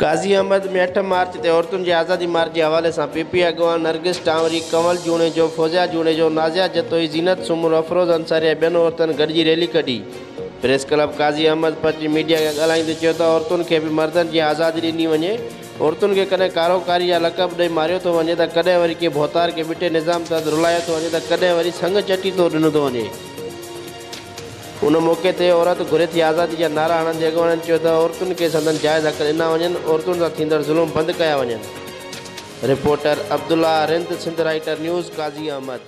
काज़ी अहमद में अठ मार्च ते औरतुनि जे आज़ादी मार्च जे हवाले सां पी पी अॻवान, नरगिस टांवरी, कंवल जूणे जो, फौजिया जूणे जो, नाज़िया जतोई, ज़ीनत सुमुर, अफ़रोज़ अंसारी ऐं ॿियनि औरतुनि गॾिजी रैली कढी। प्रेस क्लब काज़ी अहमद पची मीडिया खे ॻाल्हाईंदे चयो त औरतुनि खे बि आज़ादी औरतुनि खे कॾहिं कारोकारी या लक़ब ॾेई मारियो थो वञे त वरी कंहिं भोतार खे मिटे निज़ाम तहत रुलायो थो वञे त वरी संग चटी थो ॾिनो थो वञे। उन मौक़े ते औरत घुरे थी आज़ादी जा नारा हणंदे अॻवाननि चयो त औरतुनि खे संदन जाइज़ हक़ ॾिना वञनि, औरतुनि सां बंदि कया reporter Abdullah Rind, Sindh writer news, Qazi Ahmed.